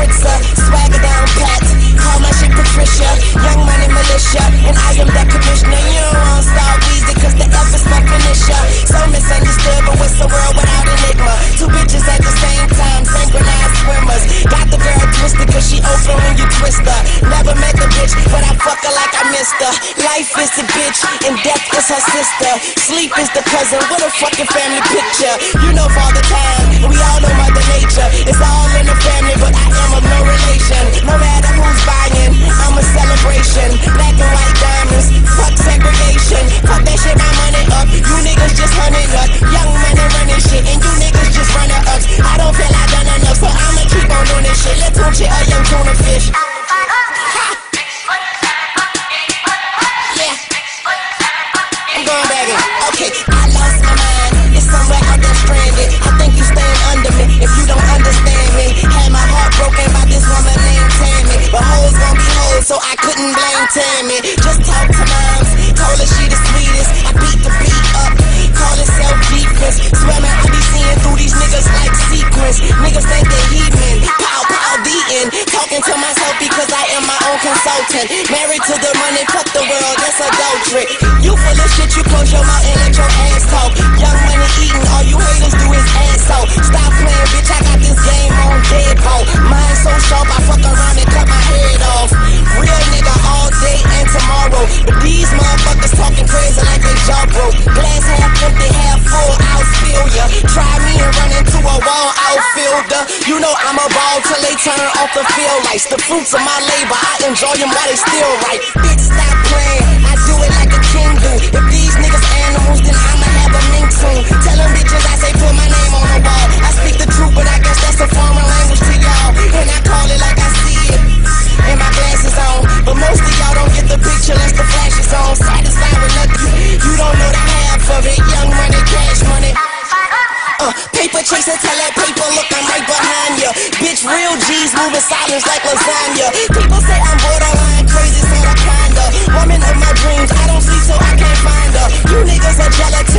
spritzer, swagger down pat. Call my shit Patricia, young money militia, and I am the commissioner. You don't want star cause the F is my finisher. So misunderstood, but what's the world without enigma? Two bitches at the same time, synchronized swimmers. Got the girl twisted, cause she open when you twist her. Never met the bitch, but I fuck her like I missed her. Life is the is her sister. Sleep is the cousin, what a fucking family picture. You know father time, we all know mother nature. It's all in the family, but I am of no relation. No matter Okay, I lost my mind. It's there stranded. I think you stand under me if you don't understand me. Had my heart broken by this woman named Tammy. But hoes be hoes, so I couldn't blame Tammy. Just talk to moms. Told her she the sweetest. Outfielder. You know I'm a ball till they turn off the field lights. The fruits of my labor, I enjoy them while they still right. Bitch, stop playing. I do it like a king do. If these niggas animals, then I'ma have a mink soon. Tell them bitches I say put my name on the wall. I speak the truth, but I guess that's a foreign language to y'all. And I call it like I see it. And my glasses on. But most of y'all don't get the picture unless the flash is on. Satisfied with nothing. You don't know the half of it. Young money, cash money. Uh, paper chaser, tell that paper, look, Bitch, real G's moving silence like lasagna. People say I'm borderline crazy, sorta kinda. Woman of my dreams, I don't sleep so I can't find her. You niggas are gelatin,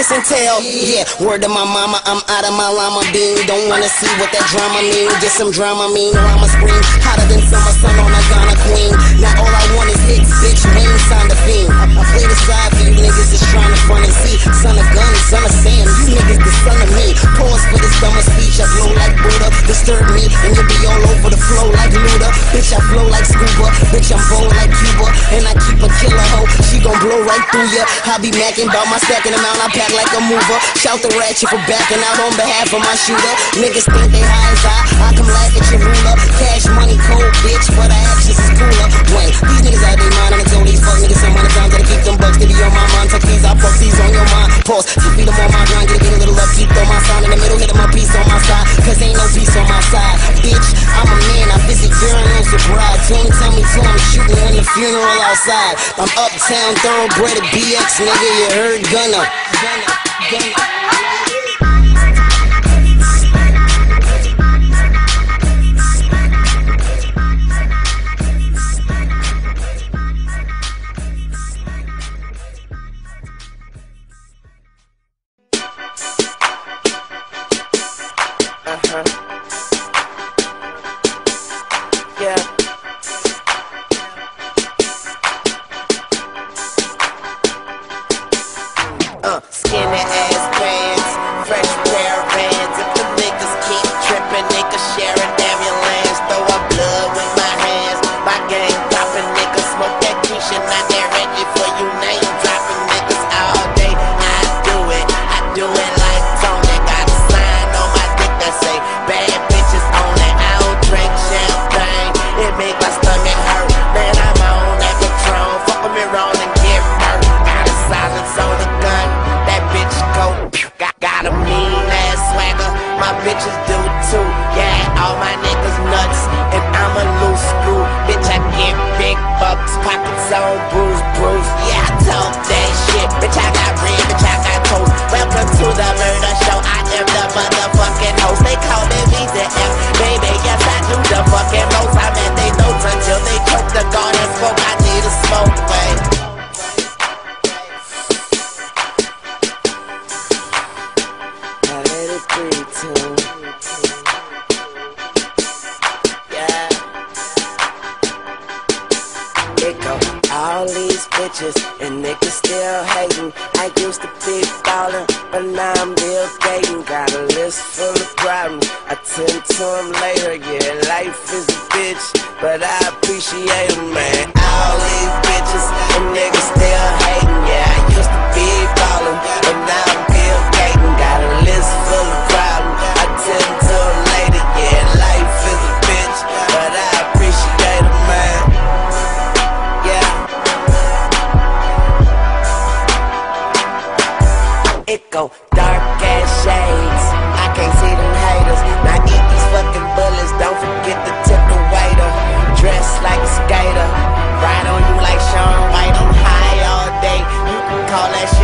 kiss and tell. Yeah, word to my mama, I'm out of my llama bean. Don't wanna see what that drama mean. Get some drama mean, I'ma scream hotter than summer sun on a Ghana queen. Now all I want is hits, bitch. Wayne signed the fiend. I, play the side for you niggas just through ya. I be macking about my stacking amount, I pack like a mover. Shout the ratchet for backing out on behalf of my shooter. Niggas think they high as I, I come laugh at your ruler. Cash money cold, bitch, but our actions is cooler. When these niggas out they mind, and I told these fuck niggas some money time, gotta keep them bucks, they be on my mind. I fuck these funeral outside. I'm uptown, thoroughbred BX, nigga, you heard gunna. Gunna, gunna. bitches and niggas still hating. I used to be ballin', but now I'm real skating. Got a list full of problems, I tend to them later. Yeah, life is a bitch, but I appreciate them, man. All these bitches and niggas still hating. Yeah, I used to It go dark ass shades. I can't see them haters. Now eat these fucking bullets. Don't forget to tip the waiter. Dress like a skater. Ride on you like Sean White. I'm high all day. You can call that shit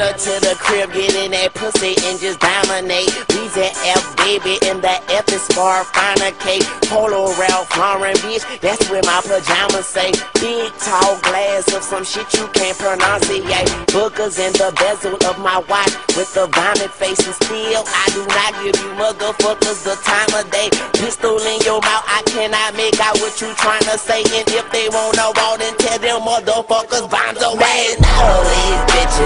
Her to the crib, get in that pussy and just dominate. We's at F, baby, and the F is for finer cake. Polo Ralph Lauren, bitch, that's where my pajamas say. Big tall glass of some shit you can't pronounce. pronunciate. Bookers in the bezel of my watch with the vomit face and still I do not give you motherfuckers the time of day. Pistol in your mouth, I cannot make out what you trying to say. And if they no more, then tell them motherfuckers bombs away. All these bitches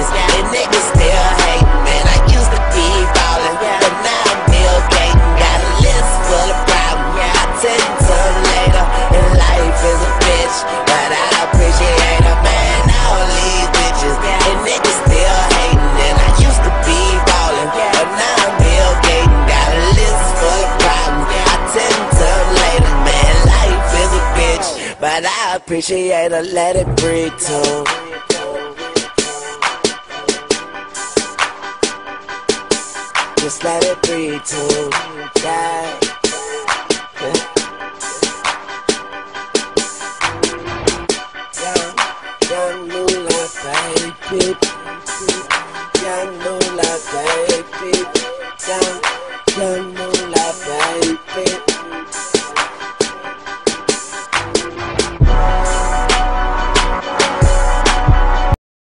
appreciate her. Let it breathe too. Just let it breathe too. Yeah.